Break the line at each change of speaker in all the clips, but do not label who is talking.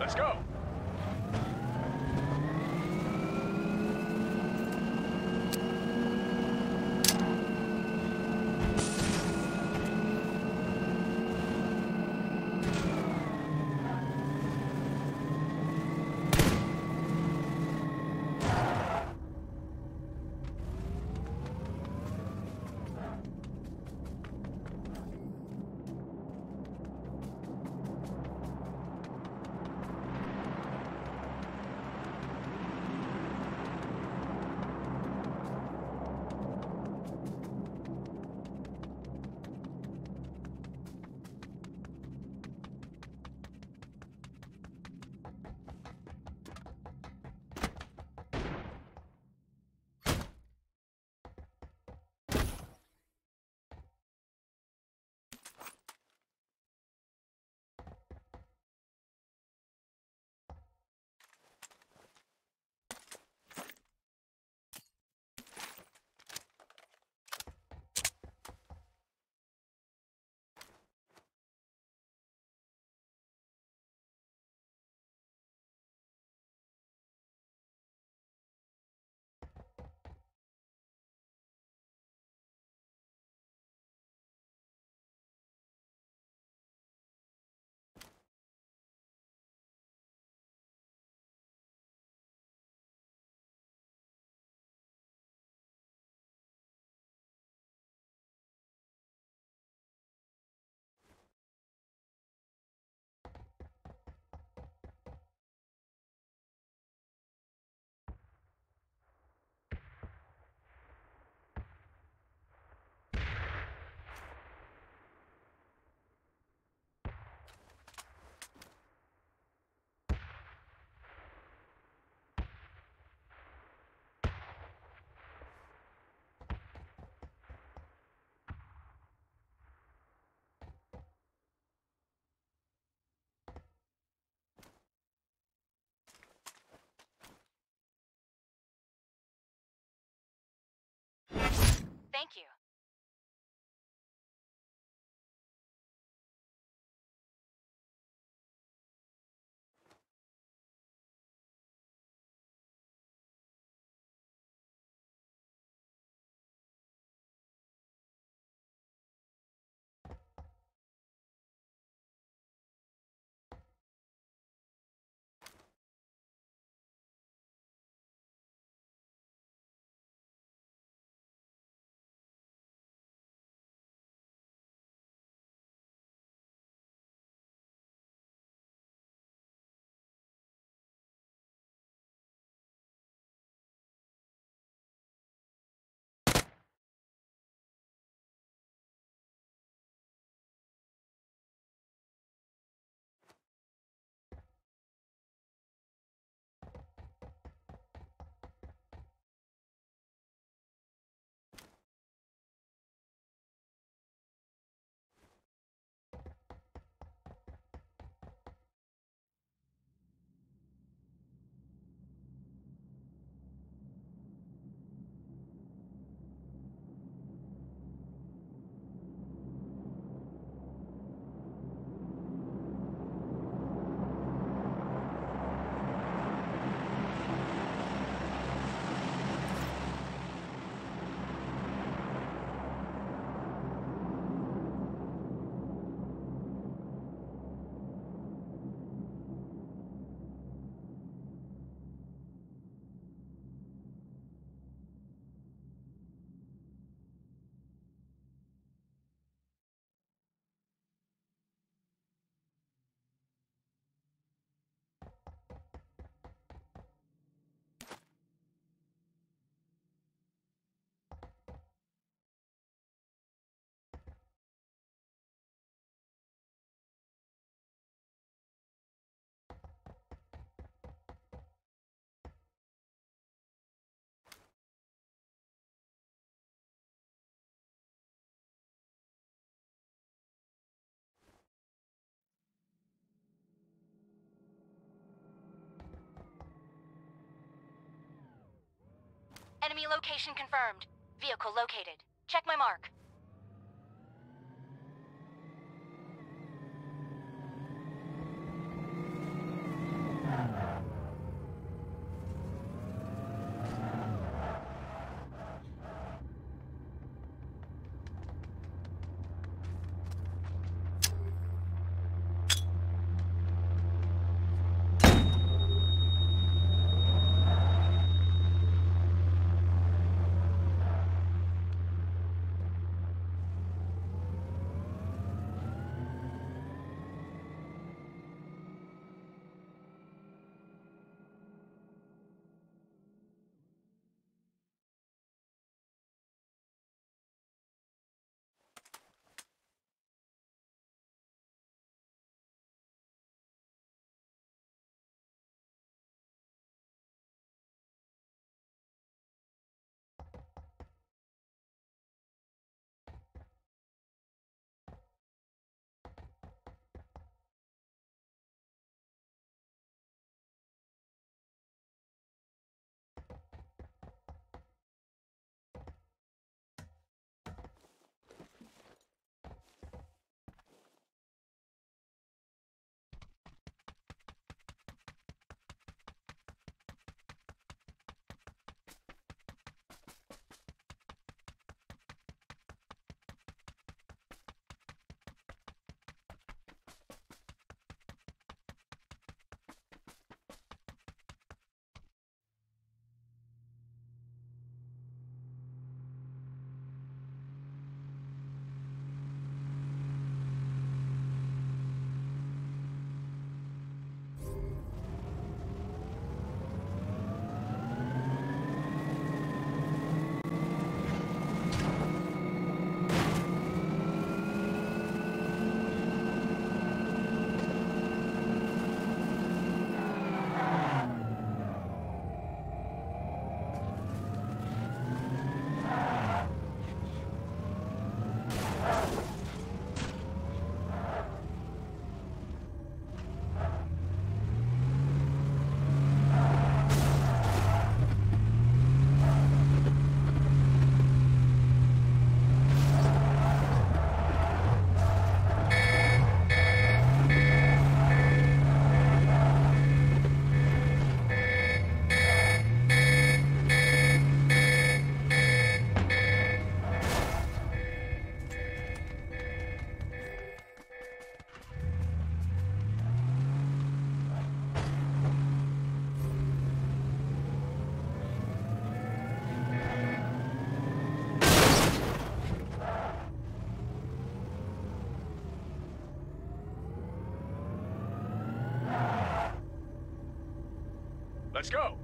Let's go.
Enemy location confirmed. Vehicle located. Check my mark.
Let's go.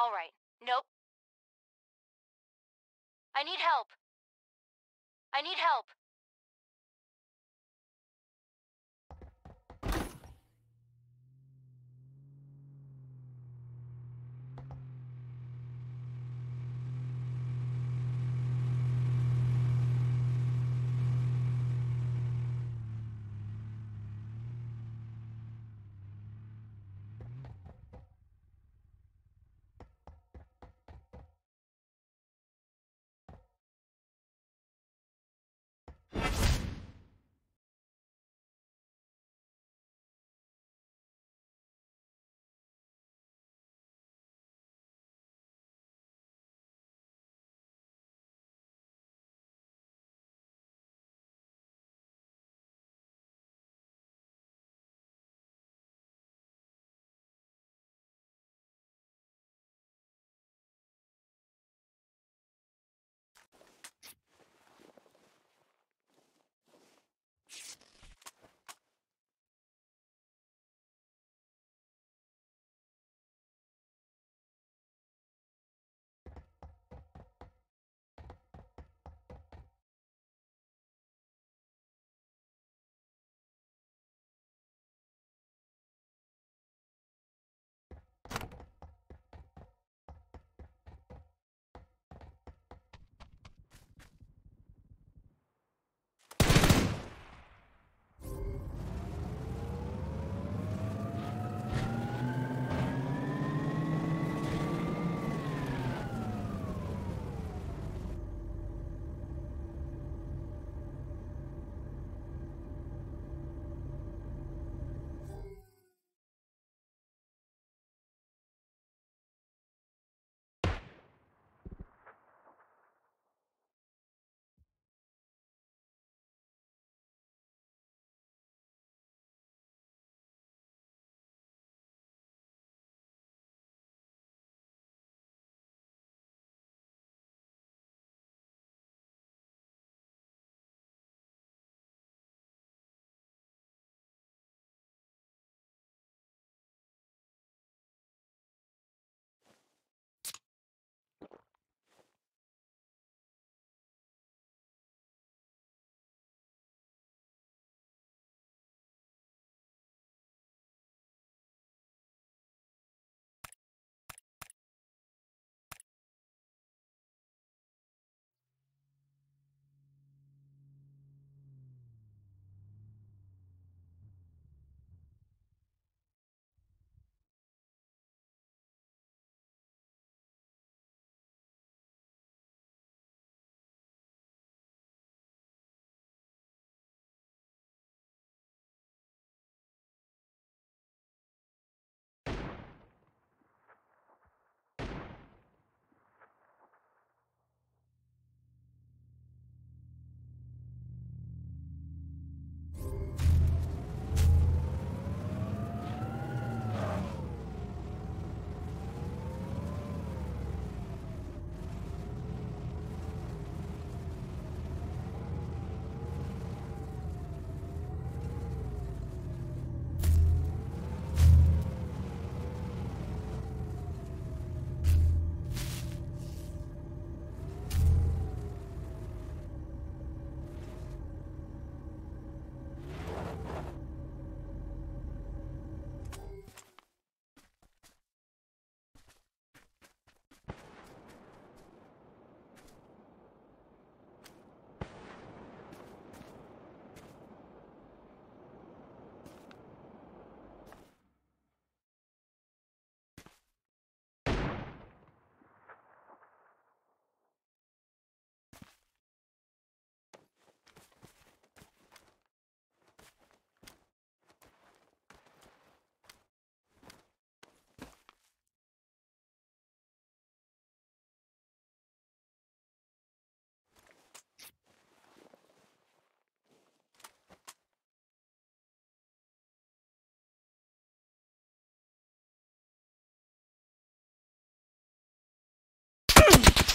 All right. Nope. I need help. I need help.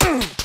Ugh.